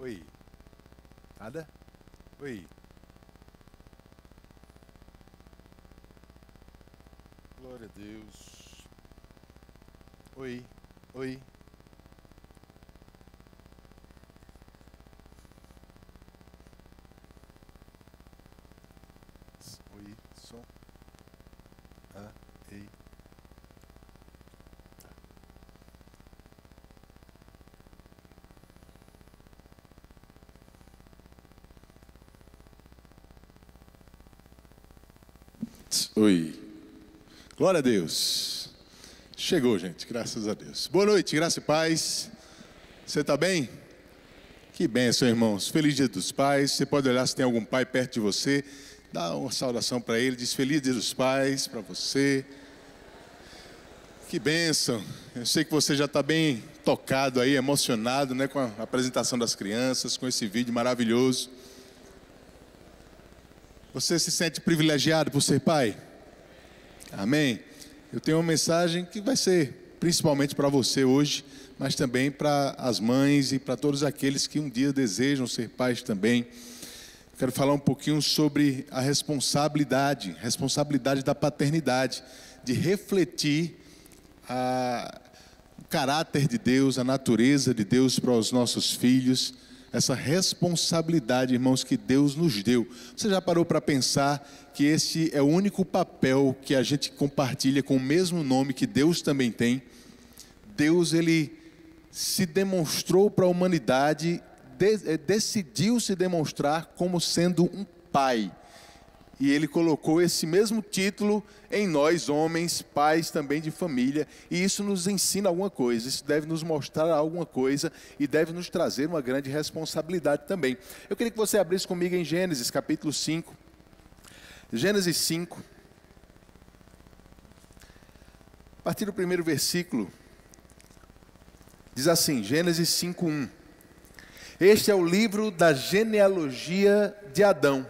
Oi. Nada? Oi. Glória a Deus. Oi. Oi. Oi, som. Ah, ei. Oi. Glória a Deus. Chegou, gente, graças a Deus. Boa noite, graça e paz. Você está bem? Que bênção, irmãos. Feliz Dia dos Pais. Você pode olhar se tem algum pai perto de você. Dá uma saudação para ele. Diz Feliz Dia dos Pais para você. Que bênção. Eu sei que você já está bem tocado aí, emocionado, né, com a apresentação das crianças, com esse vídeo maravilhoso. Você se sente privilegiado por ser pai? Amém? Eu tenho uma mensagem que vai ser principalmente para você hoje, mas também para as mães e para todos aqueles que um dia desejam ser pais também. Quero falar um pouquinho sobre a responsabilidade, responsabilidade da paternidade, de refletir a, o caráter de Deus, a natureza de Deus para os nossos filhos essa responsabilidade, irmãos, que Deus nos deu. Você já parou para pensar que esse é o único papel que a gente compartilha com o mesmo nome que Deus também tem? Deus, ele se demonstrou para a humanidade, de, decidiu se demonstrar como sendo um pai e ele colocou esse mesmo título em nós, homens, pais também de família, e isso nos ensina alguma coisa, isso deve nos mostrar alguma coisa e deve nos trazer uma grande responsabilidade também. Eu queria que você abrisse comigo em Gênesis capítulo 5. Gênesis 5. A partir do primeiro versículo, diz assim: Gênesis 5:1. Este é o livro da genealogia de Adão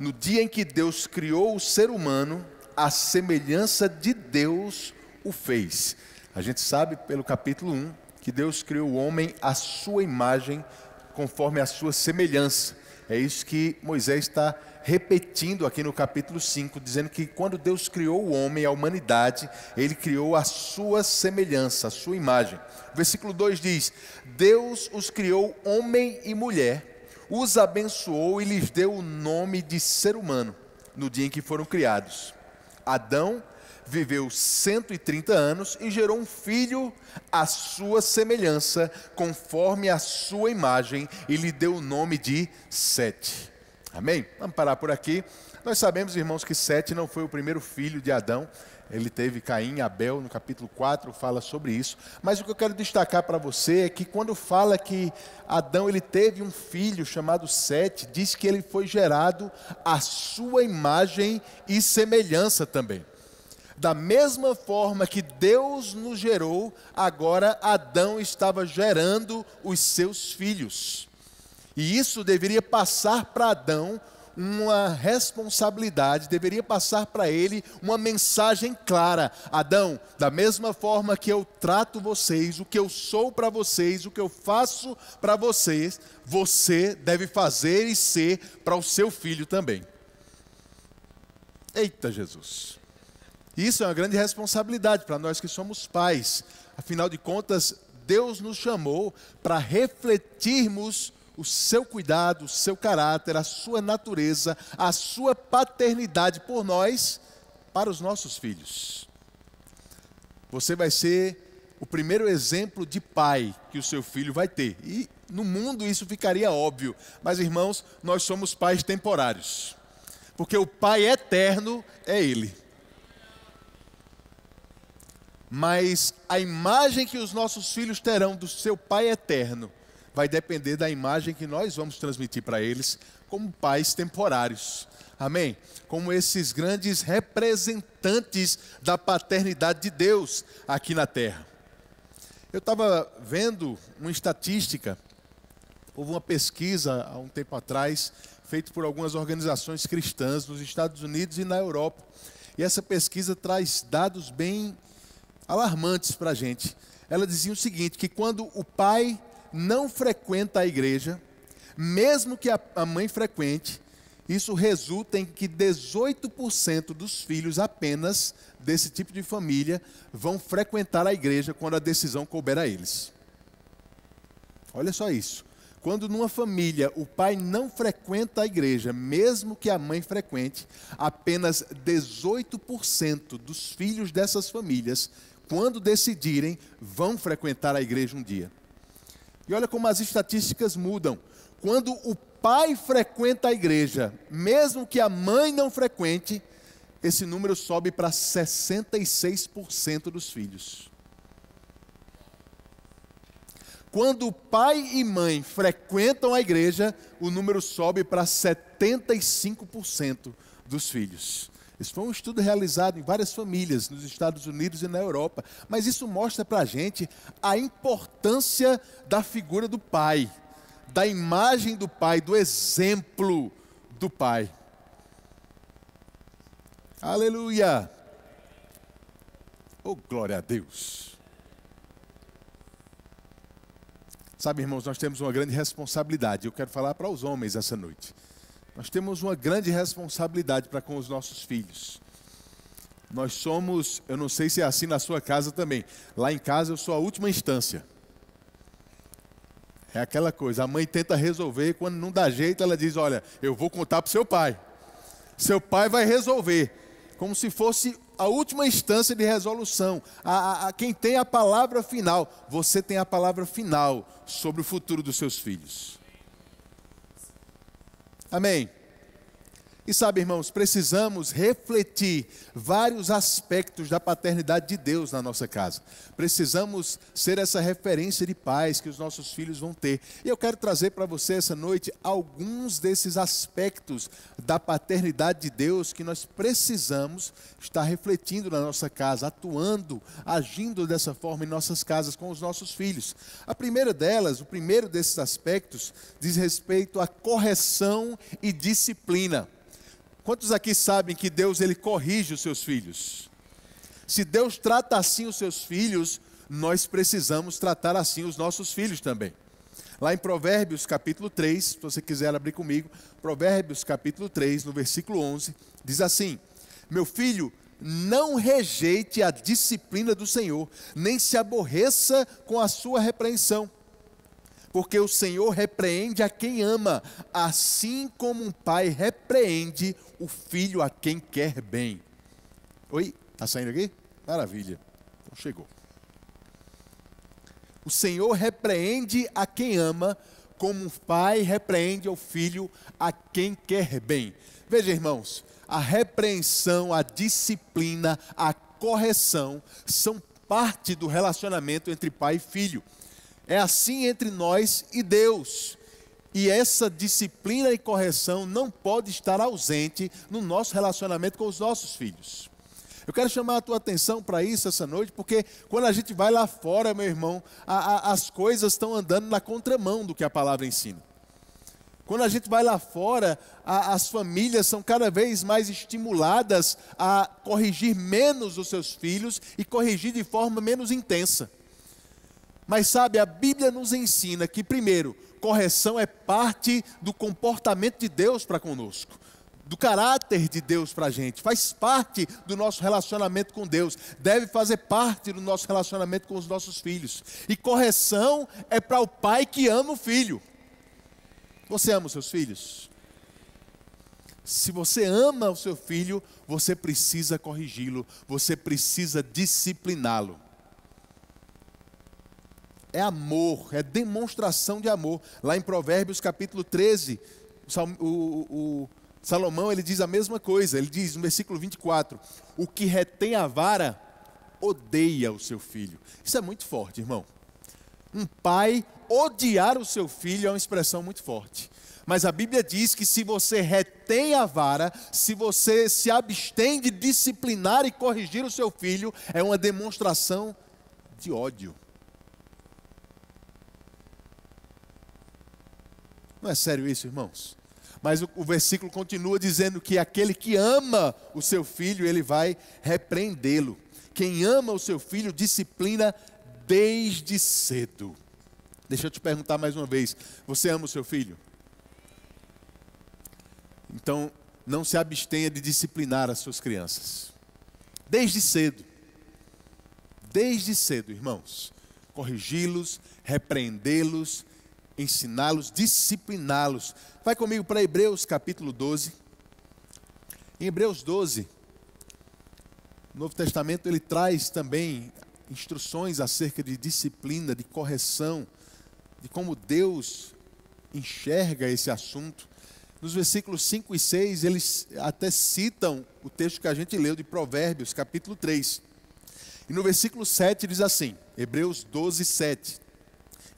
no dia em que Deus criou o ser humano, a semelhança de Deus o fez. A gente sabe pelo capítulo 1 que Deus criou o homem à sua imagem, conforme a sua semelhança. É isso que Moisés está repetindo aqui no capítulo 5, dizendo que quando Deus criou o homem, a humanidade, ele criou a sua semelhança, a sua imagem. O versículo 2 diz: Deus os criou homem e mulher os abençoou e lhes deu o nome de ser humano no dia em que foram criados. Adão viveu 130 anos e gerou um filho à sua semelhança, conforme a sua imagem, e lhe deu o nome de Sete. Amém? Vamos parar por aqui. Nós sabemos, irmãos, que Sete não foi o primeiro filho de Adão, ele teve Caim e Abel, no capítulo 4 fala sobre isso. Mas o que eu quero destacar para você é que quando fala que Adão ele teve um filho chamado Sete, diz que ele foi gerado à sua imagem e semelhança também. Da mesma forma que Deus nos gerou, agora Adão estava gerando os seus filhos. E isso deveria passar para Adão uma responsabilidade, deveria passar para ele uma mensagem clara: Adão, da mesma forma que eu trato vocês, o que eu sou para vocês, o que eu faço para vocês, você deve fazer e ser para o seu filho também. Eita Jesus! Isso é uma grande responsabilidade para nós que somos pais. Afinal de contas, Deus nos chamou para refletirmos o seu cuidado, o seu caráter, a sua natureza, a sua paternidade por nós, para os nossos filhos. Você vai ser o primeiro exemplo de pai que o seu filho vai ter. E no mundo isso ficaria óbvio, mas irmãos, nós somos pais temporários. Porque o pai eterno é ele. Mas a imagem que os nossos filhos terão do seu pai eterno vai depender da imagem que nós vamos transmitir para eles como pais temporários. Amém? Como esses grandes representantes da paternidade de Deus aqui na terra. Eu estava vendo uma estatística, houve uma pesquisa há um tempo atrás, feita por algumas organizações cristãs nos Estados Unidos e na Europa. E essa pesquisa traz dados bem alarmantes para a gente. Ela dizia o seguinte: que quando o pai não frequenta a igreja, mesmo que a mãe frequente, isso resulta em que 18% dos filhos apenas desse tipo de família vão frequentar a igreja quando a decisão couber a eles. Olha só isso. Quando numa família o pai não frequenta a igreja, mesmo que a mãe frequente, apenas 18% dos filhos dessas famílias, quando decidirem, vão frequentar a igreja um dia. E olha como as estatísticas mudam. Quando o pai frequenta a igreja, mesmo que a mãe não frequente, esse número sobe para 66% dos filhos. Quando pai e mãe frequentam a igreja, o número sobe para 75% dos filhos. Isso foi um estudo realizado em várias famílias nos Estados Unidos e na Europa. Mas isso mostra para a gente a importância da figura do pai, da imagem do pai, do exemplo do pai. Aleluia! Oh, glória a Deus! Sabe, irmãos, nós temos uma grande responsabilidade. Eu quero falar para os homens essa noite. Nós temos uma grande responsabilidade para com os nossos filhos. Nós somos, eu não sei se é assim na sua casa também. Lá em casa eu sou a última instância. É aquela coisa, a mãe tenta resolver, quando não dá jeito, ela diz: Olha, eu vou contar para o seu pai. Seu pai vai resolver. Como se fosse a última instância de resolução, a, a, a, quem tem a palavra final. Você tem a palavra final sobre o futuro dos seus filhos. Amém. E sabe, irmãos, precisamos refletir vários aspectos da paternidade de Deus na nossa casa. Precisamos ser essa referência de paz que os nossos filhos vão ter. E eu quero trazer para você essa noite alguns desses aspectos da paternidade de Deus que nós precisamos estar refletindo na nossa casa, atuando, agindo dessa forma em nossas casas com os nossos filhos. A primeira delas, o primeiro desses aspectos, diz respeito à correção e disciplina. Quantos aqui sabem que Deus ele corrige os seus filhos? Se Deus trata assim os seus filhos, nós precisamos tratar assim os nossos filhos também. Lá em Provérbios capítulo 3, se você quiser abrir comigo, Provérbios capítulo 3, no versículo 11, diz assim: Meu filho, não rejeite a disciplina do Senhor, nem se aborreça com a sua repreensão porque o Senhor repreende a quem ama, assim como um pai repreende o filho a quem quer bem. Oi, está saindo aqui? Maravilha. Então chegou. O Senhor repreende a quem ama, como um pai repreende o filho a quem quer bem. Veja, irmãos, a repreensão, a disciplina, a correção são parte do relacionamento entre pai e filho. É assim entre nós e Deus. E essa disciplina e correção não pode estar ausente no nosso relacionamento com os nossos filhos. Eu quero chamar a tua atenção para isso essa noite, porque quando a gente vai lá fora, meu irmão, a, a, as coisas estão andando na contramão do que a palavra ensina. Quando a gente vai lá fora, a, as famílias são cada vez mais estimuladas a corrigir menos os seus filhos e corrigir de forma menos intensa. Mas sabe, a Bíblia nos ensina que, primeiro, correção é parte do comportamento de Deus para conosco, do caráter de Deus para a gente, faz parte do nosso relacionamento com Deus, deve fazer parte do nosso relacionamento com os nossos filhos. E correção é para o pai que ama o filho. Você ama os seus filhos? Se você ama o seu filho, você precisa corrigi-lo, você precisa discipliná-lo é amor, é demonstração de amor. Lá em Provérbios capítulo 13, o, o, o, Salomão ele diz a mesma coisa, ele diz no versículo 24: O que retém a vara odeia o seu filho. Isso é muito forte, irmão. Um pai odiar o seu filho é uma expressão muito forte. Mas a Bíblia diz que se você retém a vara, se você se abstém de disciplinar e corrigir o seu filho, é uma demonstração de ódio. Não é sério isso, irmãos? Mas o, o, versículo continua dizendo que aquele que ama o seu filho, ele vai repreendê-lo. Quem ama o seu filho disciplina desde cedo. Deixa eu te perguntar mais uma vez: você ama o seu filho? Então, não se abstenha de disciplinar as suas crianças. Desde cedo. Desde cedo, irmãos. Corrigi-los, repreendê-los, ensiná-los, discipliná-los. Vai comigo para Hebreus capítulo 12. Em Hebreus 12, o Novo Testamento ele traz também instruções acerca de disciplina, de correção de como Deus enxerga esse assunto. Nos versículos 5 e 6, eles até citam o texto que a gente leu de Provérbios, capítulo 3. E no versículo 7 diz assim, Hebreus 12, 7.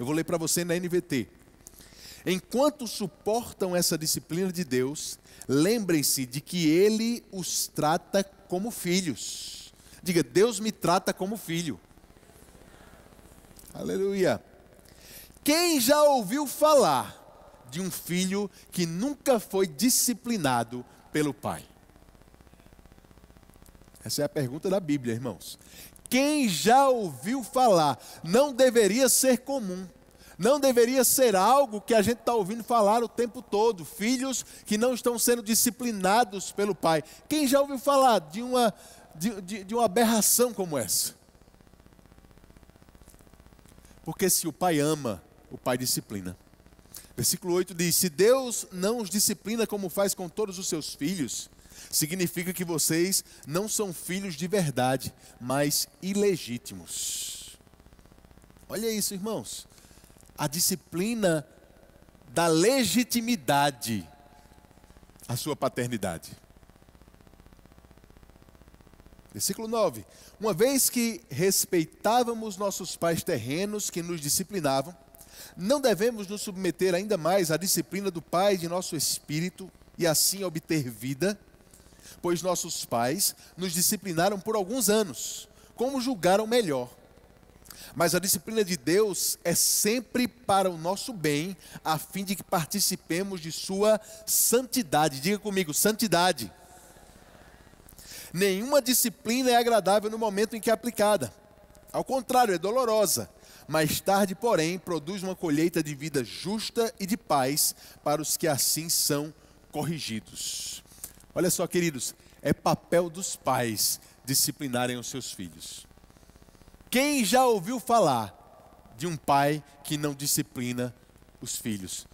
Eu vou ler para você na NVT. Enquanto suportam essa disciplina de Deus, lembrem-se de que Ele os trata como filhos. Diga, Deus me trata como filho. Aleluia. Quem já ouviu falar de um filho que nunca foi disciplinado pelo pai? Essa é a pergunta da Bíblia, irmãos. Quem já ouviu falar? Não deveria ser comum. Não deveria ser algo que a gente está ouvindo falar o tempo todo. Filhos que não estão sendo disciplinados pelo pai. Quem já ouviu falar de uma, de, de, de uma aberração como essa? Porque se o pai ama, o pai disciplina. Versículo 8 diz: Se Deus não os disciplina como faz com todos os seus filhos, significa que vocês não são filhos de verdade, mas ilegítimos. Olha isso, irmãos. A disciplina da legitimidade à sua paternidade. Versículo 9: Uma vez que respeitávamos nossos pais terrenos que nos disciplinavam, não devemos nos submeter ainda mais à disciplina do Pai de nosso espírito e assim obter vida, pois nossos pais nos disciplinaram por alguns anos, como julgaram melhor. Mas a disciplina de Deus é sempre para o nosso bem, a fim de que participemos de Sua santidade. Diga comigo, santidade. Nenhuma disciplina é agradável no momento em que é aplicada. Ao contrário, é dolorosa mais tarde, porém, produz uma colheita de vida justa e de paz para os que assim são corrigidos. Olha só, queridos, é papel dos pais disciplinarem os seus filhos. Quem já ouviu falar de um pai que não disciplina os filhos?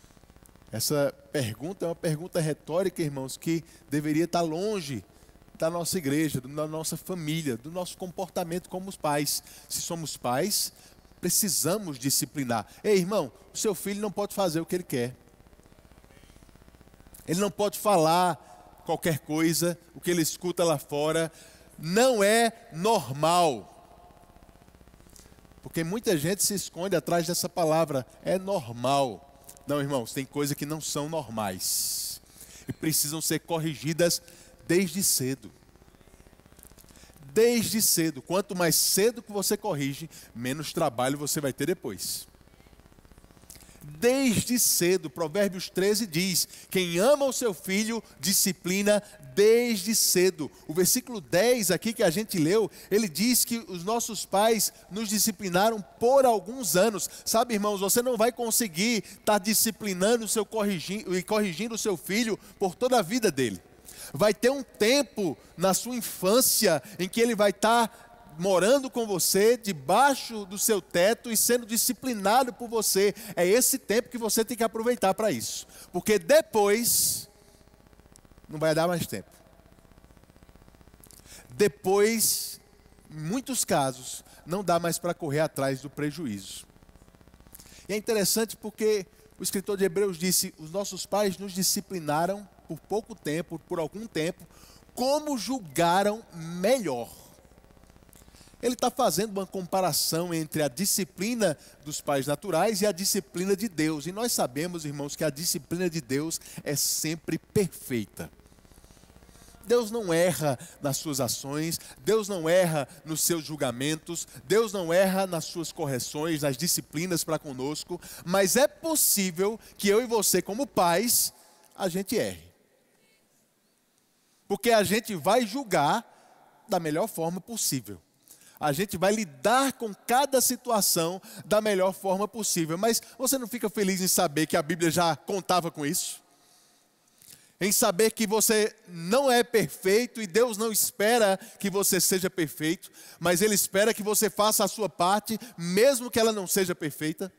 Essa pergunta é uma pergunta retórica, irmãos, que deveria estar longe da nossa igreja, da nossa família, do nosso comportamento como os pais. Se somos pais, precisamos disciplinar. Ei, irmão, o seu filho não pode fazer o que ele quer. Ele não pode falar qualquer coisa, o que ele escuta lá fora não é normal. Porque muita gente se esconde atrás dessa palavra, é normal. Não, irmãos, tem coisas que não são normais e precisam ser corrigidas desde cedo desde cedo. Quanto mais cedo que você corrige, menos trabalho você vai ter depois. Desde cedo, Provérbios 13 diz: Quem ama o seu filho, disciplina desde cedo. O versículo 10 aqui que a gente leu, ele diz que os nossos pais nos disciplinaram por alguns anos. Sabe, irmãos, você não vai conseguir estar disciplinando o seu corrigindo, e corrigindo o seu filho por toda a vida dele. Vai ter um tempo na sua infância em que ele vai estar morando com você, debaixo do seu teto e sendo disciplinado por você. É esse tempo que você tem que aproveitar para isso. Porque depois não vai dar mais tempo. Depois, em muitos casos, não dá mais para correr atrás do prejuízo. E é interessante porque o escritor de Hebreus disse: os nossos pais nos disciplinaram por pouco tempo, por algum tempo, como julgaram melhor. Ele está fazendo uma comparação entre a disciplina dos pais naturais e a disciplina de Deus. E nós sabemos, irmãos, que a disciplina de Deus é sempre perfeita. Deus não erra nas suas ações, Deus não erra nos seus julgamentos, Deus não erra nas suas correções, nas disciplinas para conosco, mas é possível que eu e você, como pais, a gente erre. Porque a gente vai julgar da melhor forma possível. A gente vai lidar com cada situação da melhor forma possível. Mas você não fica feliz em saber que a Bíblia já contava com isso? Em saber que você não é perfeito e Deus não espera que você seja perfeito, mas Ele espera que você faça a sua parte, mesmo que ela não seja perfeita?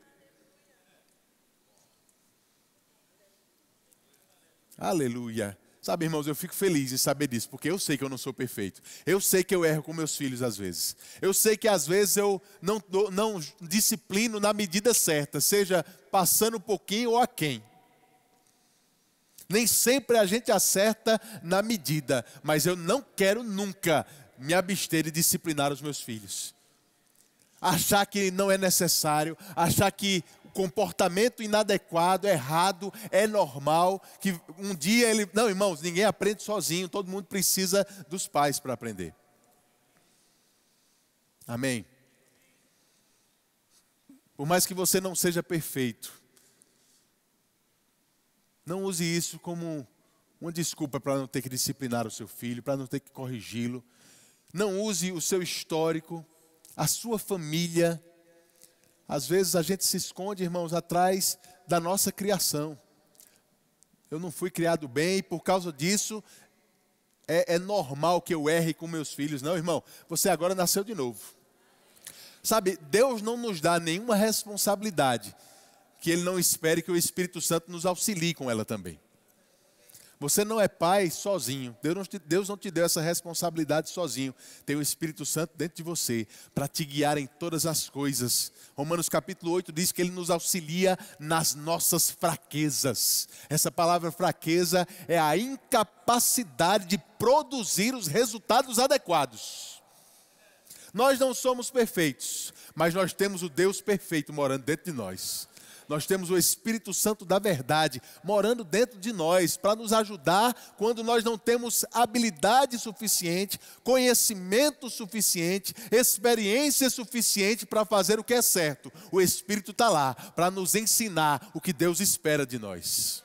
Aleluia. Sabe, irmãos, eu fico feliz em saber disso, porque eu sei que eu não sou perfeito. Eu sei que eu erro com meus filhos às vezes. Eu sei que às vezes eu não, não disciplino na medida certa, seja passando um pouquinho ou a quem. Nem sempre a gente acerta na medida, mas eu não quero nunca me abster de disciplinar os meus filhos. Achar que não é necessário, achar que comportamento inadequado, errado, é normal, que um dia ele. Não, irmãos, ninguém aprende sozinho, todo mundo precisa dos pais para aprender. Amém. Por mais que você não seja perfeito, não use isso como uma desculpa para não ter que disciplinar o seu filho, para não ter que corrigi-lo. Não use o seu histórico, a sua família, às vezes a gente se esconde, irmãos, atrás da nossa criação. Eu não fui criado bem e por causa disso é, é normal que eu erre com meus filhos. Não, irmão, você agora nasceu de novo. Sabe, Deus não nos dá nenhuma responsabilidade que Ele não espere que o Espírito Santo nos auxilie com ela também. Você não é pai sozinho. Deus não, te, Deus não te deu essa responsabilidade sozinho. Tem o Espírito Santo dentro de você para te guiar em todas as coisas. Romanos capítulo 8 diz que ele nos auxilia nas nossas fraquezas. Essa palavra fraqueza é a incapacidade de produzir os resultados adequados. Nós não somos perfeitos, mas nós temos o Deus perfeito morando dentro de nós. Nós temos o Espírito Santo da verdade morando dentro de nós para nos ajudar quando nós não temos habilidade suficiente, conhecimento suficiente, experiência suficiente para fazer o que é certo. O Espírito está lá para nos ensinar o que Deus espera de nós.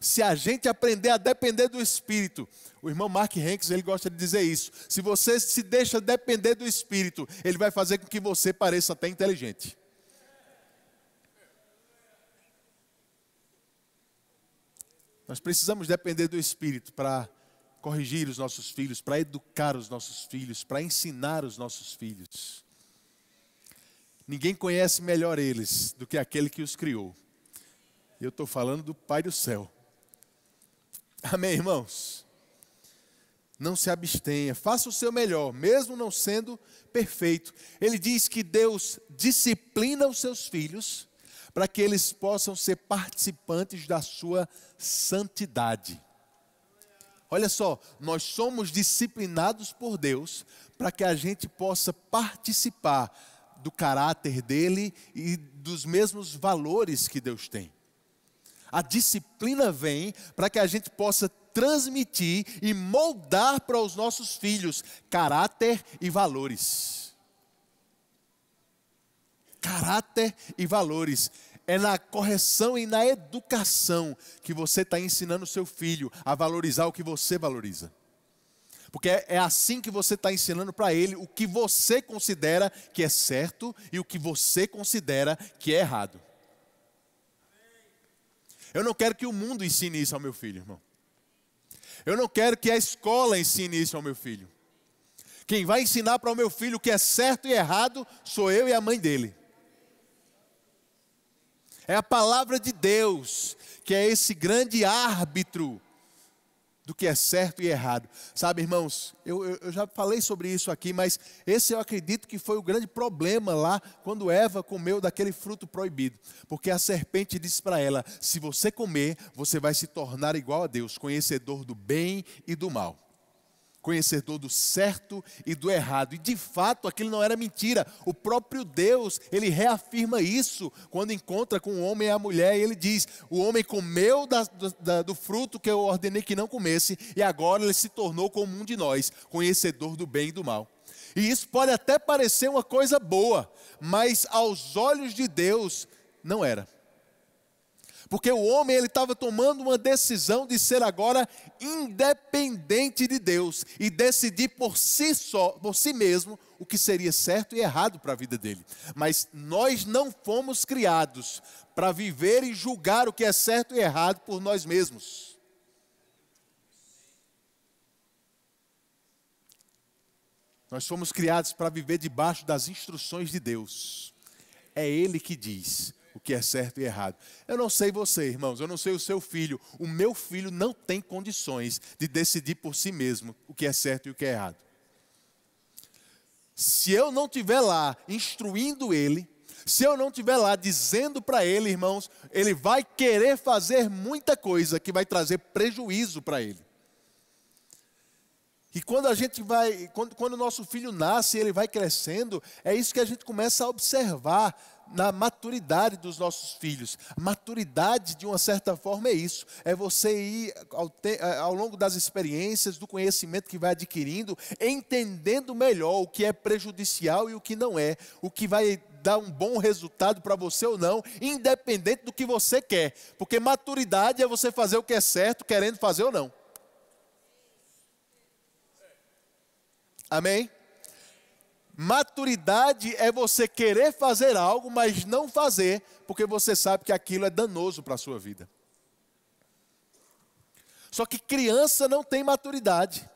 Se a gente aprender a depender do Espírito, o irmão Mark Hanks, ele gosta de dizer isso. Se você se deixa depender do Espírito, ele vai fazer com que você pareça até inteligente. Nós precisamos depender do Espírito para corrigir os nossos filhos, para educar os nossos filhos, para ensinar os nossos filhos. Ninguém conhece melhor eles do que aquele que os criou. Eu estou falando do Pai do céu. Amém, irmãos? Não se abstenha, faça o seu melhor, mesmo não sendo perfeito. Ele diz que Deus disciplina os seus filhos para que eles possam ser participantes da sua santidade. Olha só, nós somos disciplinados por Deus para que a gente possa participar do caráter dele e dos mesmos valores que Deus tem. A disciplina vem para que a gente possa transmitir e moldar para os nossos filhos caráter e valores caráter e valores. É na correção e na educação que você está ensinando o seu filho a valorizar o que você valoriza. Porque é assim que você está ensinando para ele o que você considera que é certo e o que você considera que é errado. Eu não quero que o mundo ensine isso ao meu filho, irmão. Eu não quero que a escola ensine isso ao meu filho. Quem vai ensinar para o meu filho o que é certo e errado sou eu e a mãe dele. É a palavra de Deus que é esse grande árbitro do que é certo e errado. Sabe, irmãos, eu, eu, eu, já falei sobre isso aqui, mas esse eu acredito que foi o grande problema lá quando Eva comeu daquele fruto proibido. Porque a serpente disse para ela: se você comer, você vai se tornar igual a Deus, conhecedor do bem e do mal conhecedor do certo e do errado. E de fato, aquilo não era mentira. O próprio Deus, ele reafirma isso quando encontra com o homem e a mulher, e ele diz: O homem comeu da, da, do fruto que eu ordenei que não comesse, e agora ele se tornou como um de nós, conhecedor do bem e do mal. E isso pode até parecer uma coisa boa, mas aos olhos de Deus não era. Porque o homem ele estava tomando uma decisão de ser agora independente de Deus e decidir por si só, por si mesmo, o que seria certo e errado para a vida dele. Mas nós não fomos criados para viver e julgar o que é certo e errado por nós mesmos. Nós fomos criados para viver debaixo das instruções de Deus. É Ele que diz que é certo e errado. Eu não sei você, irmãos, eu não sei o seu filho. O meu filho não tem condições de decidir por si mesmo o que é certo e o que é errado. Se eu não estiver lá instruindo ele, se eu não estiver lá dizendo para ele, irmãos, ele vai querer fazer muita coisa que vai trazer prejuízo para ele. E quando a gente vai, quando, o nosso filho nasce, ele vai crescendo, é isso que a gente começa a observar na maturidade dos nossos filhos. Maturidade, de uma certa forma, é isso: é você ir ao, te, ao, longo das experiências, do conhecimento que vai adquirindo, entendendo melhor o que é prejudicial e o que não é, o que vai dar um bom resultado para você ou não, independente do que você quer. Porque maturidade é você fazer o que é certo, querendo fazer ou não. Amém? Maturidade é você querer fazer algo, mas não fazer, porque você sabe que aquilo é danoso para a sua vida. Só que criança não tem maturidade,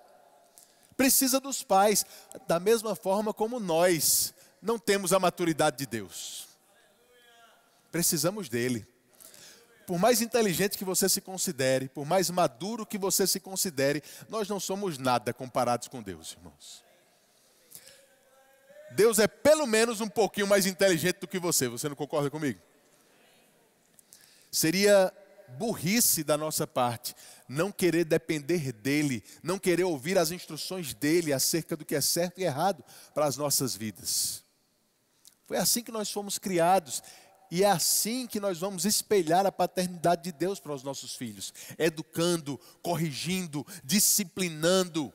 precisa dos pais, da mesma forma como nós não temos a maturidade de Deus. Precisamos dele. Por mais inteligente que você se considere, por mais maduro que você se considere, nós não somos nada comparados com Deus, irmãos. Deus é pelo menos um pouquinho mais inteligente do que você. Você não concorda comigo? Seria burrice da nossa parte não querer depender dele, não querer ouvir as instruções dele acerca do que é certo e errado para as nossas vidas. Foi assim que nós fomos criados. E é assim que nós vamos espelhar a paternidade de Deus para os nossos filhos, educando, corrigindo, disciplinando,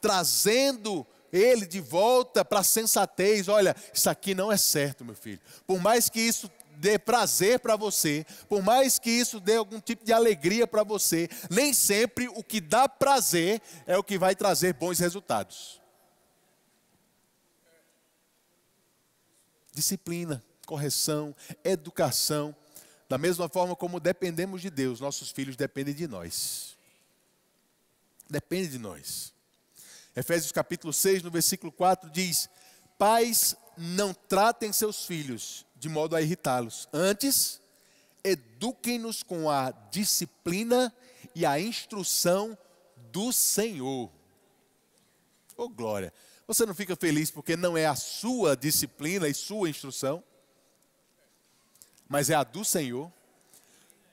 trazendo ele de volta para a sensatez. Olha, isso aqui não é certo, meu filho. Por mais que isso dê prazer para você, por mais que isso dê algum tipo de alegria para você, nem sempre o que dá prazer é o que vai trazer bons resultados. Disciplina, correção, educação, da mesma forma como dependemos de Deus, nossos filhos dependem de nós. Depende de nós. Efésios capítulo 6, no versículo 4 diz: Pais, não tratem seus filhos de modo a irritá-los. Antes, eduquem-nos com a disciplina e a instrução do Senhor. Oh glória! Você não fica feliz porque não é a sua disciplina e sua instrução, mas é a do Senhor?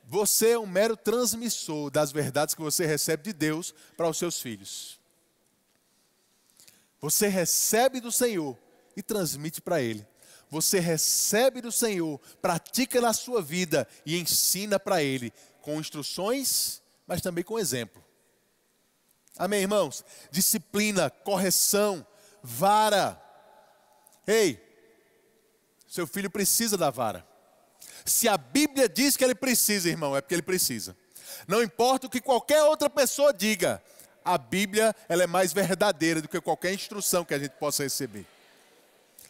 Você é um mero transmissor das verdades que você recebe de Deus para os seus filhos. Você recebe do Senhor e transmite para Ele. Você recebe do Senhor, pratica na sua vida e ensina para Ele, com instruções, mas também com exemplo. Amém, irmãos? Disciplina, correção, vara. Ei, seu filho precisa da vara. Se a Bíblia diz que ele precisa, irmão, é porque ele precisa. Não importa o que qualquer outra pessoa diga, a Bíblia ela é mais verdadeira do que qualquer instrução que a gente possa receber.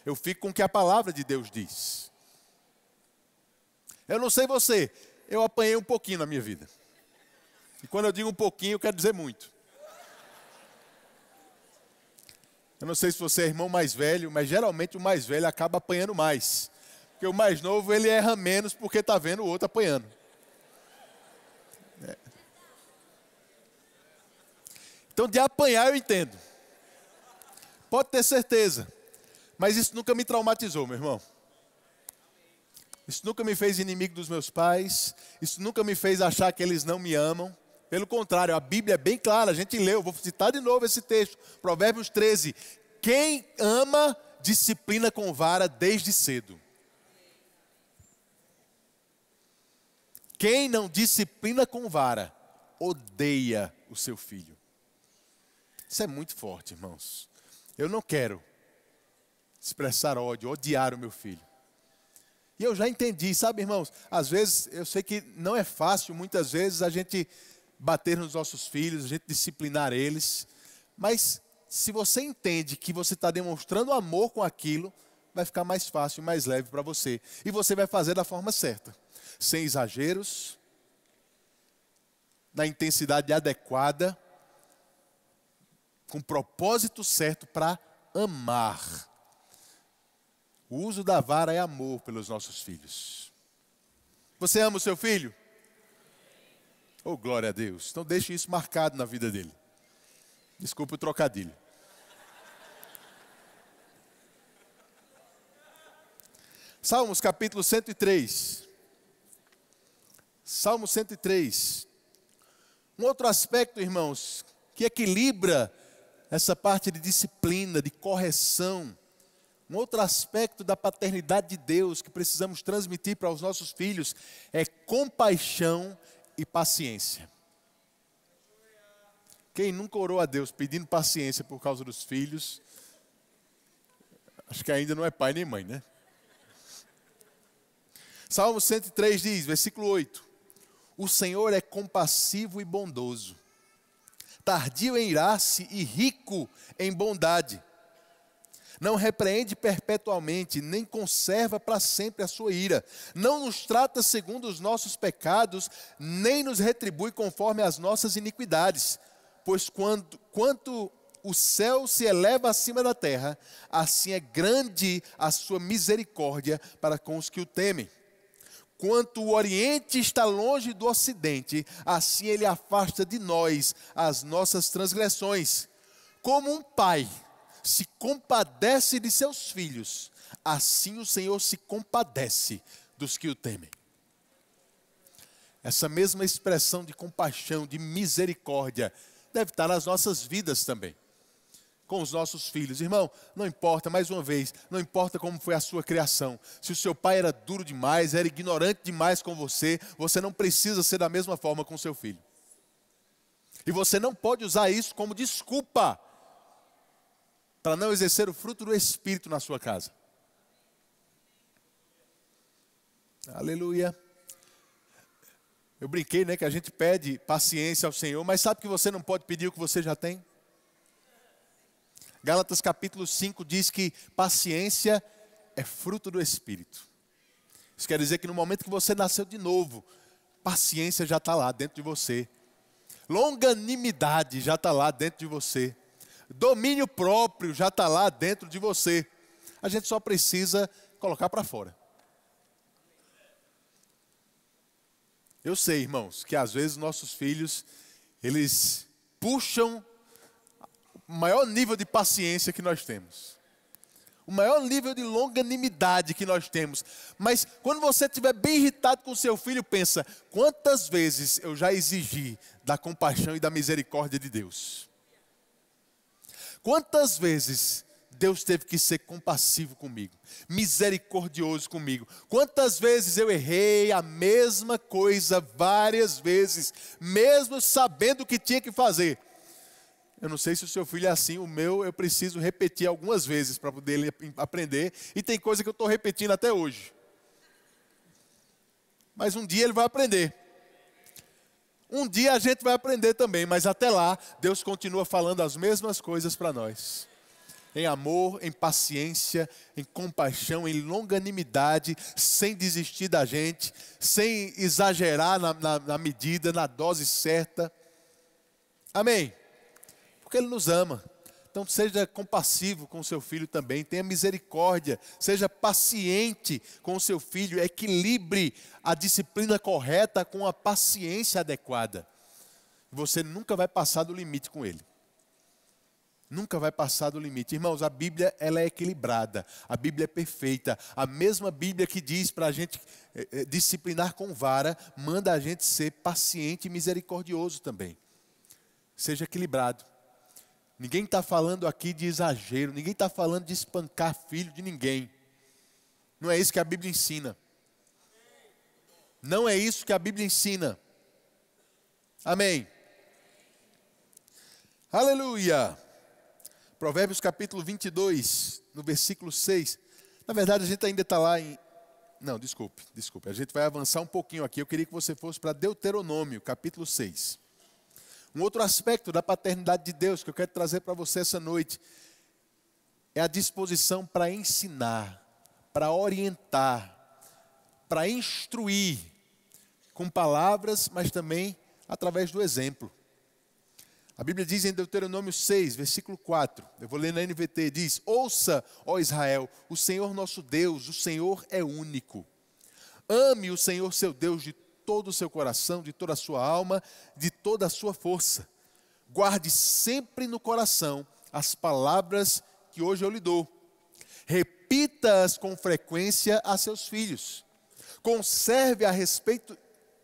Eu fico com o que a palavra de Deus diz. Eu não sei você, eu apanhei um pouquinho na minha vida. E quando eu digo um pouquinho, eu quero dizer muito. Eu não sei se você é irmão mais velho, mas geralmente o mais velho acaba apanhando mais. Porque o mais novo ele erra menos porque está vendo o outro apanhando. Então, de apanhar eu entendo. Pode ter certeza. Mas isso nunca me traumatizou, meu irmão. Isso nunca me fez inimigo dos meus pais. Isso nunca me fez achar que eles não me amam. Pelo contrário, a Bíblia é bem clara. A gente leu, vou citar de novo esse texto. Provérbios 13. Quem ama, disciplina com vara desde cedo. Quem não disciplina com vara, odeia o seu filho. Isso é muito forte, irmãos. Eu não quero expressar ódio, odiar o meu filho. E eu já entendi, sabe, irmãos? Às vezes, eu sei que não é fácil, muitas vezes, a gente bater nos nossos filhos, a gente disciplinar eles. Mas se você entende que você está demonstrando amor com aquilo, vai ficar mais fácil e mais leve para você. E você vai fazer da forma certa, sem exageros, na intensidade adequada, com propósito certo para amar. O uso da vara é amor pelos nossos filhos. Você ama o seu filho? Oh, glória a Deus. Então deixe isso marcado na vida dele. Desculpe o trocadilho. Salmos capítulo 103. Salmo 103. Um outro aspecto, irmãos, que equilibra essa parte de disciplina, de correção. Um outro aspecto da paternidade de Deus que precisamos transmitir para os nossos filhos é compaixão e paciência. Quem nunca orou a Deus pedindo paciência por causa dos filhos, acho que ainda não é pai nem mãe, né? Salmo 103 diz, versículo 8: O Senhor é compassivo e bondoso, tardio em irar-se e rico em bondade. Não repreende perpetualmente, nem conserva para sempre a sua ira. Não nos trata segundo os nossos pecados, nem nos retribui conforme as nossas iniquidades. Pois quando, quanto o céu se eleva acima da terra, assim é grande a sua misericórdia para com os que o temem. Quanto o Oriente está longe do Ocidente, assim ele afasta de nós as nossas transgressões. Como um pai se compadece de seus filhos, assim o Senhor se compadece dos que o temem. Essa mesma expressão de compaixão, de misericórdia, deve estar nas nossas vidas também com os nossos filhos. Irmão, não importa, mais uma vez, não importa como foi a sua criação. Se o seu pai era duro demais, era ignorante demais com você, você não precisa ser da mesma forma com seu filho. E você não pode usar isso como desculpa para não exercer o fruto do Espírito na sua casa. Aleluia. Eu brinquei, né, que a gente pede paciência ao Senhor, mas sabe que você não pode pedir o que você já tem? Gálatas capítulo 5 diz que paciência é fruto do Espírito. Isso quer dizer que no momento que você nasceu de novo, paciência já está lá dentro de você. Longanimidade já está lá dentro de você. Domínio próprio já está lá dentro de você. A gente só precisa colocar para fora. Eu sei, irmãos, que às vezes nossos filhos, eles puxam maior nível de paciência que nós temos. O maior nível de longanimidade que nós temos. Mas quando você estiver bem irritado com seu filho, pensa: quantas vezes eu já exigi da compaixão e da misericórdia de Deus? Quantas vezes Deus teve que ser compassivo comigo, misericordioso comigo. Quantas vezes eu errei a mesma coisa várias vezes, mesmo sabendo o que tinha que fazer. Eu não sei se o seu filho é assim, o meu eu preciso repetir algumas vezes para poder ele aprender, e tem coisa que eu estou repetindo até hoje. Mas um dia ele vai aprender. Um dia a gente vai aprender também, mas até lá, Deus continua falando as mesmas coisas para nós. Em amor, em paciência, em compaixão, em longanimidade, sem desistir da gente, sem exagerar na, na, na medida, na dose certa. Amém porque Ele nos ama. Então seja compassivo com o seu filho também, tenha misericórdia, seja paciente com o seu filho, equilibre a disciplina correta com a paciência adequada. Você nunca vai passar do limite com ele. Nunca vai passar do limite. Irmãos, a Bíblia ela é equilibrada, a Bíblia é perfeita. A mesma Bíblia que diz para a gente eh, eh, disciplinar com vara, manda a gente ser paciente e misericordioso também. Seja equilibrado. Ninguém está falando aqui de exagero, ninguém está falando de espancar filho de ninguém. Não é isso que a Bíblia ensina. Não é isso que a Bíblia ensina. Amém. Aleluia. Provérbios capítulo 22, no versículo 6. Na verdade, a gente ainda está lá em Não, desculpe, desculpe. A gente vai avançar um pouquinho aqui. Eu queria que você fosse para Deuteronômio, capítulo 6. Um outro aspecto da paternidade de Deus que eu quero trazer para você essa noite é a disposição para ensinar, para orientar, para instruir com palavras, mas também através do exemplo. A Bíblia diz em Deuteronômio 6, versículo 4, eu vou ler na NVT, diz: Ouça, ó Israel, o Senhor nosso Deus, o Senhor é único. Ame o Senhor seu Deus de todo o seu coração, de toda a sua alma, de toda a sua força. Guarde sempre no coração as palavras que hoje eu lhe dou. Repita-as com frequência a seus filhos. Conserve a respeito,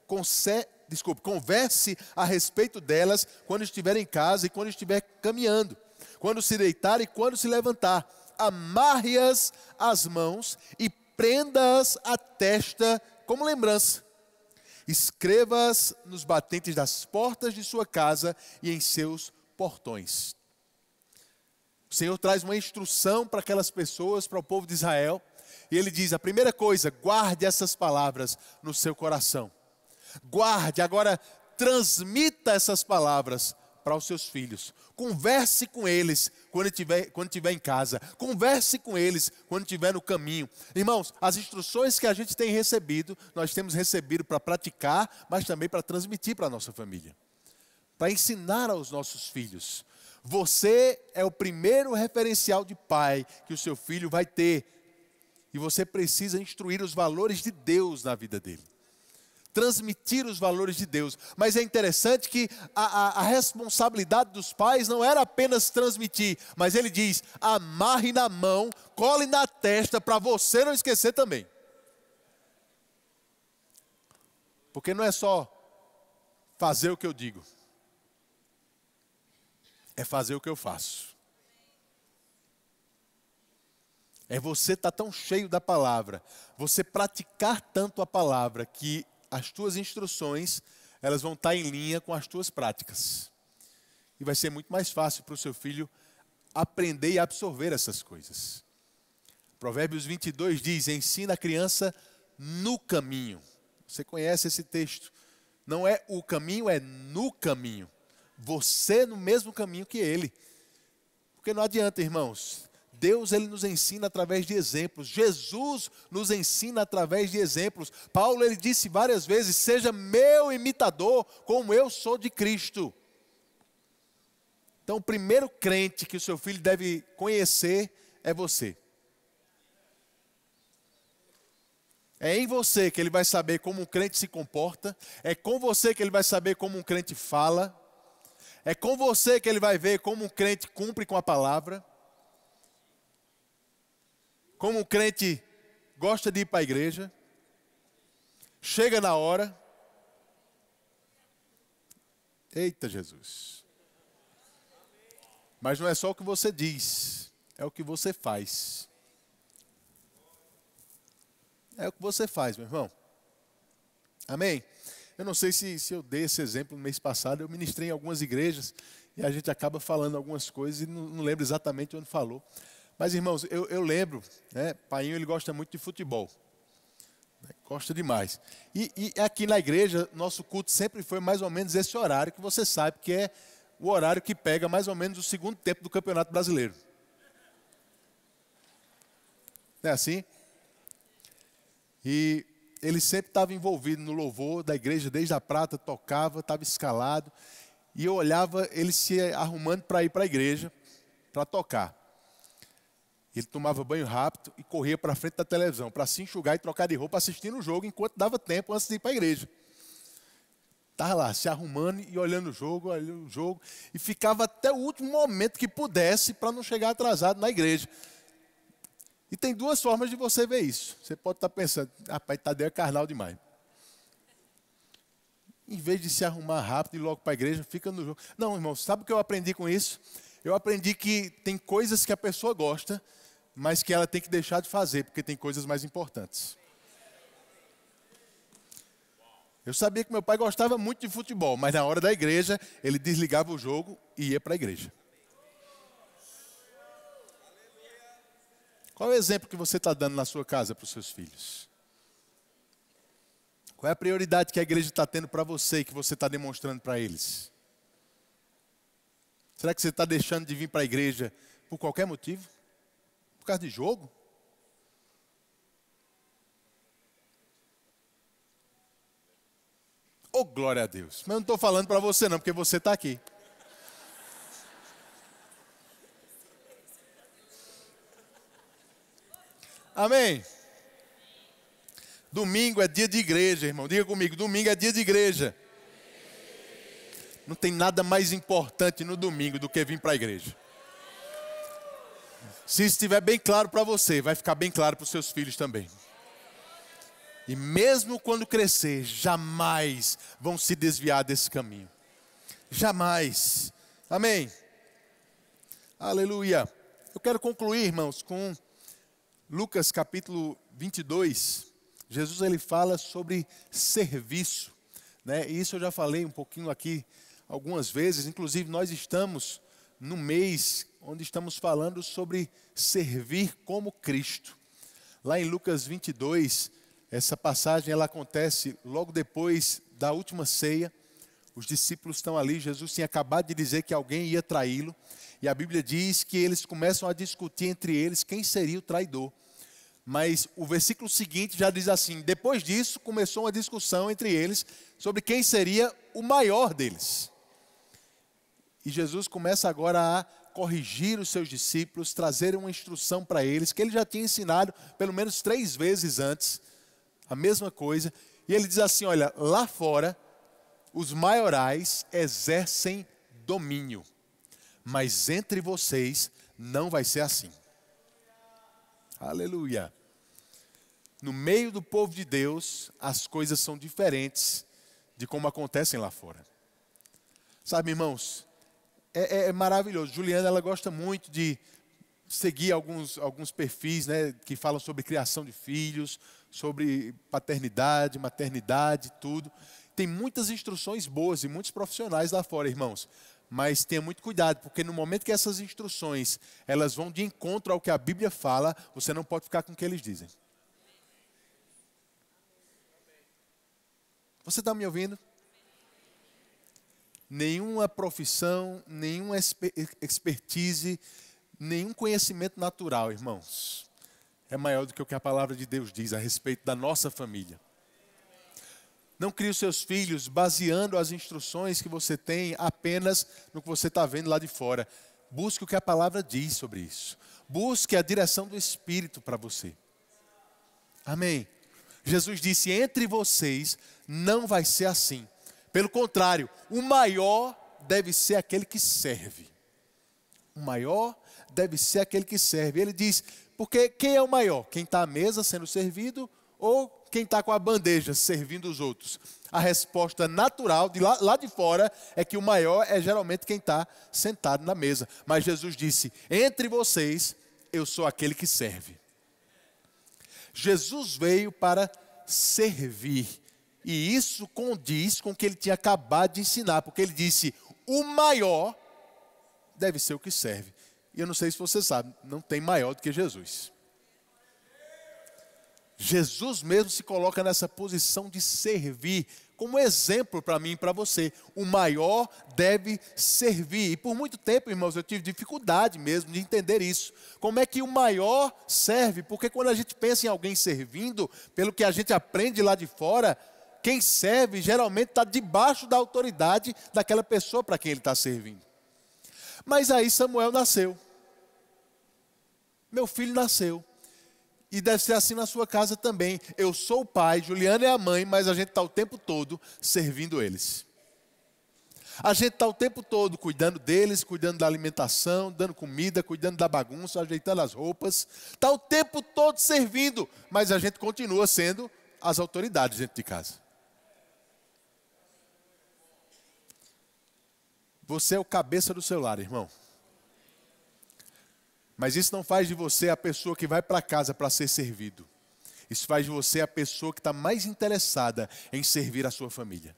conserve, desculpe, converse a respeito delas quando estiver em casa e quando estiver caminhando, quando se deitar e quando se levantar. Amarre-as às mãos e prenda-as à testa como lembrança. Escreva-as nos batentes das portas de sua casa e em seus portões. O Senhor traz uma instrução para aquelas pessoas, para o povo de Israel, e ele diz: a primeira coisa, guarde essas palavras no seu coração. Guarde, agora transmita essas palavras para os seus filhos. Converse com eles quando estiver, quando estiver em casa. Converse com eles quando estiver no caminho. Irmãos, as instruções que a gente tem recebido, nós temos recebido para praticar, mas também para transmitir para a nossa família. Para ensinar aos nossos filhos. Você é o primeiro referencial de pai que o seu filho vai ter. E você precisa instruir os valores de Deus na vida dele transmitir os valores de Deus. Mas é interessante que a, a, a, responsabilidade dos pais não era apenas transmitir, mas ele diz: amarre na mão, cole na testa, para você não esquecer também. Porque não é só fazer o que eu digo, é fazer o que eu faço. É você estar tá tão cheio da palavra, você praticar tanto a palavra que as tuas instruções, elas vão estar em linha com as tuas práticas. E vai ser muito mais fácil para o seu filho aprender e absorver essas coisas. Provérbios 22 diz: Ensina a criança no caminho. Você conhece esse texto? Não é o caminho, é no caminho. Você no mesmo caminho que ele. Porque não adianta, irmãos, Deus ele nos ensina através de exemplos. Jesus nos ensina através de exemplos. Paulo ele disse várias vezes: "Seja meu imitador, como eu sou de Cristo". Então, o primeiro crente que o seu filho deve conhecer é você. É em você que ele vai saber como um crente se comporta, é com você que ele vai saber como um crente fala, é com você que ele vai ver como um crente cumpre com a palavra como um crente gosta de ir para a igreja, chega na hora. Eita Jesus. Mas não é só o que você diz, é o que você faz. É o que você faz, meu irmão. Amém? Eu não sei se, se eu dei esse exemplo no mês passado, eu ministrei em algumas igrejas e a gente acaba falando algumas coisas e não, não lembro exatamente onde falou. Mas, irmãos, eu, eu lembro, né, Painho ele gosta muito de futebol. Né, gosta demais. E, e aqui na igreja, nosso culto sempre foi mais ou menos esse horário que você sabe que é o horário que pega mais ou menos o segundo tempo do Campeonato Brasileiro. Não é assim? E ele sempre estava envolvido no louvor da igreja, desde a prata, tocava, estava escalado. E eu olhava ele se arrumando para ir para a igreja, para tocar. Ele tomava banho rápido e corria para frente da televisão para se enxugar e trocar de roupa assistindo o jogo enquanto dava tempo antes de ir para a igreja. Estava lá se arrumando e olhando o jogo, olhando o jogo, e ficava até o último momento que pudesse para não chegar atrasado na igreja. E tem duas formas de você ver isso. Você pode estar pensando, rapaz, Tadeu é carnal demais. Em vez de se arrumar rápido e logo para a igreja, fica no jogo. Não, irmão, sabe o que eu aprendi com isso? Eu aprendi que tem coisas que a pessoa gosta mas que ela tem que deixar de fazer, porque tem coisas mais importantes. Eu sabia que meu pai gostava muito de futebol, mas na hora da igreja, ele desligava o jogo e ia para a igreja. Qual é o exemplo que você está dando na sua casa para os seus filhos? Qual é a prioridade que a igreja está tendo para você e que você está demonstrando para eles? Será que você está deixando de vir para a igreja por qualquer motivo? Por causa de jogo? Oh, glória a Deus. Mas eu não estou falando para você, não, porque você está aqui. Amém? Domingo é dia de igreja, irmão. Diga comigo: domingo é dia de igreja. Não tem nada mais importante no domingo do que vir para a igreja. Se estiver bem claro para você, vai ficar bem claro para os seus filhos também. E mesmo quando crescer, jamais vão se desviar desse caminho. Jamais. Amém. Aleluia. Eu quero concluir, irmãos, com Lucas capítulo 22. Jesus ele fala sobre serviço, né? E isso eu já falei um pouquinho aqui algumas vezes, inclusive nós estamos no mês onde estamos falando sobre servir como Cristo. Lá em Lucas 22, essa passagem ela acontece logo depois da última ceia. Os discípulos estão ali, Jesus tinha acabado de dizer que alguém ia traí-lo, e a Bíblia diz que eles começam a discutir entre eles quem seria o traidor. Mas o versículo seguinte já diz assim: depois disso começou uma discussão entre eles sobre quem seria o maior deles. E Jesus começa agora a corrigir os seus discípulos, trazer uma instrução para eles, que ele já tinha ensinado pelo menos três vezes antes, a mesma coisa. E ele diz assim: olha, lá fora, os maiorais exercem domínio, mas entre vocês não vai ser assim. Aleluia. No meio do povo de Deus, as coisas são diferentes de como acontecem lá fora. Sabe, irmãos, é, é, é, maravilhoso. Juliana, ela gosta muito de seguir alguns, alguns perfis né, que falam sobre criação de filhos, sobre paternidade, maternidade, tudo. Tem muitas instruções boas e muitos profissionais lá fora, irmãos. Mas tenha muito cuidado, porque no momento que essas instruções elas vão de encontro ao que a Bíblia fala, você não pode ficar com o que eles dizem. Você está me ouvindo? Nenhuma profissão, nenhuma expertise, nenhum conhecimento natural, irmãos, é maior do que o que a palavra de Deus diz a respeito da nossa família. Não crie os seus filhos baseando as instruções que você tem apenas no que você está vendo lá de fora. Busque o que a palavra diz sobre isso. Busque a direção do Espírito para você. Amém. Jesus disse: entre vocês não vai ser assim. Pelo contrário, o maior deve ser aquele que serve. O maior deve ser aquele que serve. Ele diz, porque quem é o maior? Quem está à mesa sendo servido ou quem está com a bandeja servindo os outros? A resposta natural de lá, lá de fora é que o maior é geralmente quem está sentado na mesa. Mas Jesus disse: entre vocês, eu sou aquele que serve. Jesus veio para servir. E isso condiz com o que ele tinha acabado de ensinar, porque ele disse: o maior deve ser o que serve. E eu não sei se você sabe, não tem maior do que Jesus. Jesus mesmo se coloca nessa posição de servir, como exemplo para mim e para você. O maior deve servir. E por muito tempo, irmãos, eu tive dificuldade mesmo de entender isso. Como é que o maior serve? Porque quando a gente pensa em alguém servindo, pelo que a gente aprende lá de fora, quem serve geralmente está debaixo da autoridade daquela pessoa para quem ele está servindo. Mas aí Samuel nasceu. Meu filho nasceu. E deve ser assim na sua casa também. Eu sou o pai, Juliana é a mãe, mas a gente está o tempo todo servindo eles. A gente está o tempo todo cuidando deles, cuidando da alimentação, dando comida, cuidando da bagunça, ajeitando as roupas. Está o tempo todo servindo, mas a gente continua sendo as autoridades dentro de casa. Você é o cabeça do seu lar, irmão. Mas isso não faz de você a pessoa que vai para casa para ser servido. Isso faz de você a pessoa que está mais interessada em servir a sua família,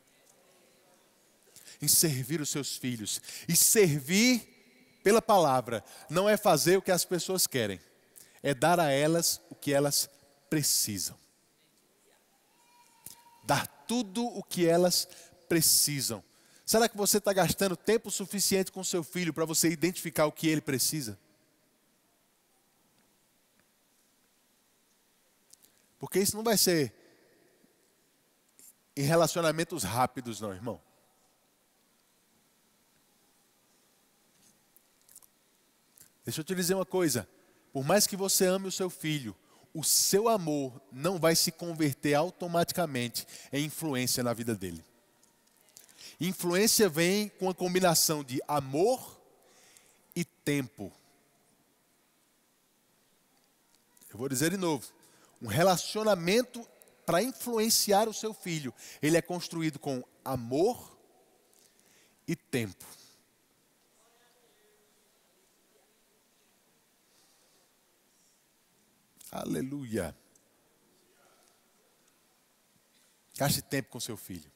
em servir os seus filhos. E servir pela palavra não é fazer o que as pessoas querem, é dar a elas o que elas precisam. Dar tudo o que elas precisam. Será que você está gastando tempo suficiente com seu filho para você identificar o que ele precisa? Porque isso não vai ser em relacionamentos rápidos, não, irmão. Deixa eu te dizer uma coisa. Por mais que você ame o seu filho, o seu amor não vai se converter automaticamente em influência na vida dele. Influência vem com a combinação de amor e tempo. Eu vou dizer de novo: um relacionamento para influenciar o seu filho, ele é construído com amor e tempo. Aleluia. Gaste tempo com seu filho.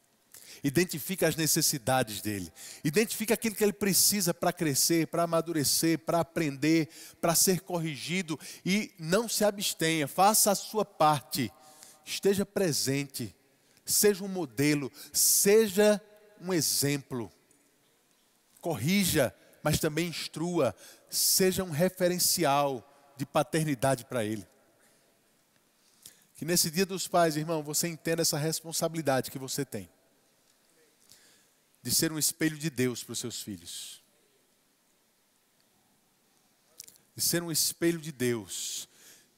Identifica as necessidades dele. Identifica aquilo que ele precisa para crescer, para amadurecer, para aprender, para ser corrigido. E não se abstenha. Faça a sua parte. Esteja presente. Seja um modelo. Seja um exemplo. Corrija, mas também instrua. Seja um referencial de paternidade para ele. Que nesse dia dos pais, irmão, você entenda essa responsabilidade que você tem. De ser um espelho de Deus para os seus filhos. De ser um espelho de Deus.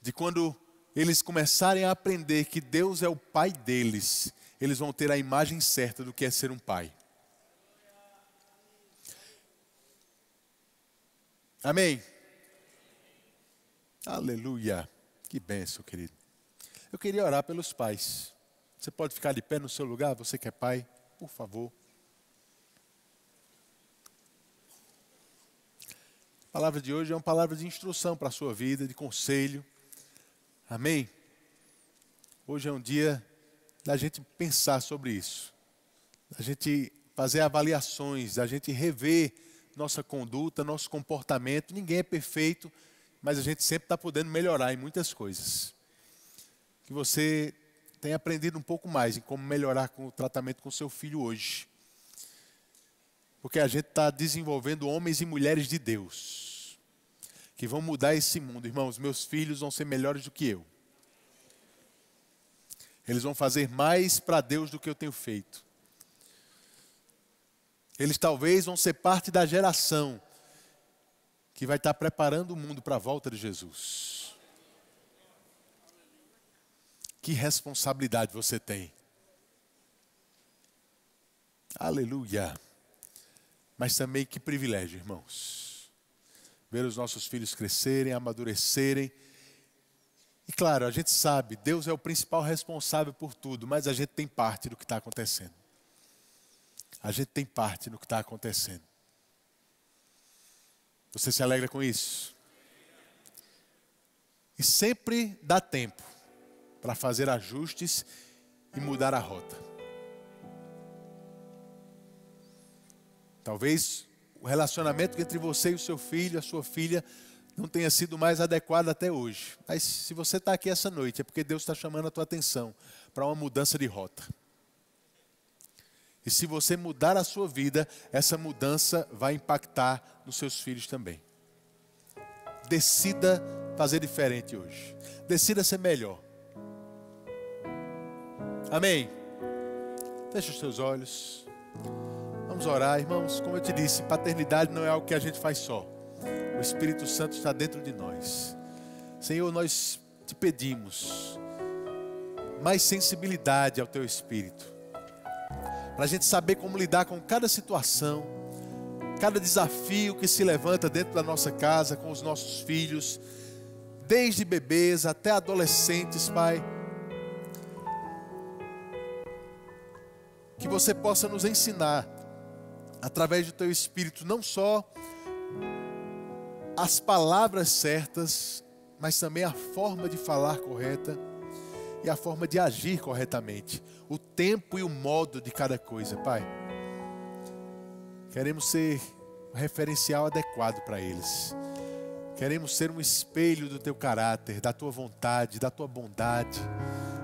De quando eles começarem a aprender que Deus é o pai deles, eles vão ter a imagem certa do que é ser um pai. Amém? Aleluia. Que benção, querido. Eu queria orar pelos pais. Você pode ficar de pé no seu lugar, você que é pai, por favor. A palavra de hoje é uma palavra de instrução para a sua vida, de conselho. Amém? Hoje é um dia da gente pensar sobre isso, da gente fazer avaliações, da gente rever nossa conduta, nosso comportamento. Ninguém é perfeito, mas a gente sempre está podendo melhorar em muitas coisas que você tenha aprendido um pouco mais em como melhorar com o tratamento com seu filho hoje. Porque a gente está desenvolvendo homens e mulheres de Deus que vão mudar esse mundo. Irmãos, meus filhos vão ser melhores do que eu. Eles vão fazer mais para Deus do que eu tenho feito. Eles talvez vão ser parte da geração que vai estar preparando o mundo para a volta de Jesus. Que responsabilidade você tem. Aleluia. Mas também que privilégio, irmãos. Ver os nossos filhos crescerem, amadurecerem. E claro, a gente sabe, Deus é o principal responsável por tudo, mas a gente tem parte do que está acontecendo. A gente tem parte no que está acontecendo. Você se alegra com isso? E sempre dá tempo para fazer ajustes e mudar a rota. Talvez o relacionamento entre você e o seu filho, a sua filha, não tenha sido mais adequado até hoje. Mas se você está aqui essa noite, é porque Deus está chamando a tua atenção para uma mudança de rota. E se você mudar a sua vida, essa mudança vai impactar nos seus filhos também. Decida fazer diferente hoje. Decida ser melhor. Amém? Feche os seus olhos. Vamos orar, irmãos. Como eu te disse, paternidade não é algo que a gente faz só. O Espírito Santo está dentro de nós. Senhor, nós te pedimos mais sensibilidade ao teu Espírito. Para a gente saber como lidar com cada situação, cada desafio que se levanta dentro da nossa casa, com os nossos filhos, desde bebês até adolescentes, Pai que você possa nos ensinar, através do teu Espírito, não só as palavras certas, mas também a forma de falar correta e a forma de agir corretamente, o tempo e o modo de cada coisa, Pai. Queremos ser um referencial adequado para eles. Queremos ser um espelho do teu caráter, da tua vontade, da tua bondade,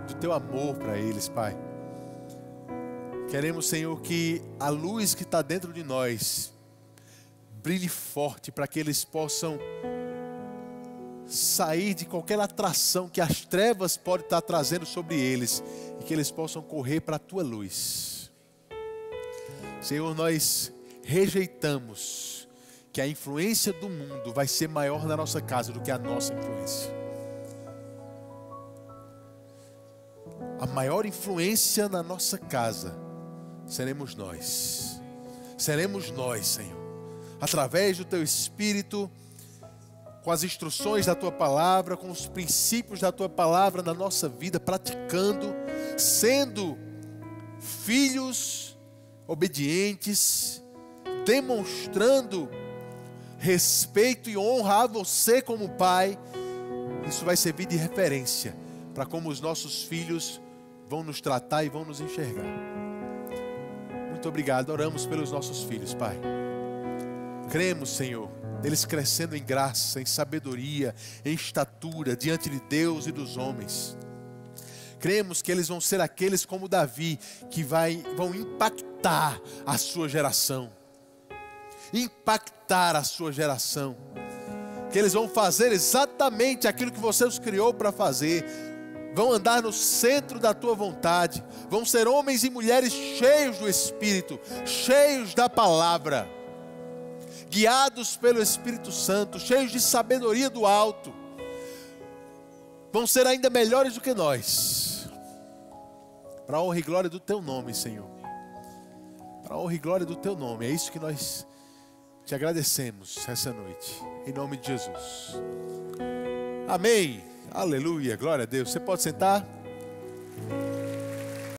do teu amor para eles, Pai. Queremos, Senhor, que a luz que está dentro de nós brilhe forte para que eles possam sair de qualquer atração que as trevas podem estar trazendo sobre eles e que eles possam correr para a tua luz. Senhor, nós rejeitamos que a influência do mundo vai ser maior na nossa casa do que a nossa influência. A maior influência na nossa casa seremos nós. Seremos nós, Senhor. Através do teu espírito, com as instruções da tua palavra, com os princípios da tua palavra na nossa vida, praticando, sendo filhos obedientes, demonstrando respeito e honra a você como pai, isso vai servir de referência para como os nossos filhos vão nos tratar e vão nos enxergar. Muito obrigado, oramos pelos nossos filhos, Pai. Cremos, Senhor, deles crescendo em graça, em sabedoria, em estatura diante de Deus e dos homens. Cremos que eles vão ser aqueles como Davi, que vai, vão impactar a sua geração impactar a sua geração. Que eles vão fazer exatamente aquilo que você os criou para fazer. Vão andar no centro da tua vontade. Vão ser homens e mulheres cheios do Espírito, cheios da palavra, guiados pelo Espírito Santo, cheios de sabedoria do alto. Vão ser ainda melhores do que nós. Para a honra e glória do teu nome, Senhor. Para a honra e glória do teu nome. É isso que nós te agradecemos essa noite, em nome de Jesus. Amém. Aleluia. Glória a Deus. Você pode sentar?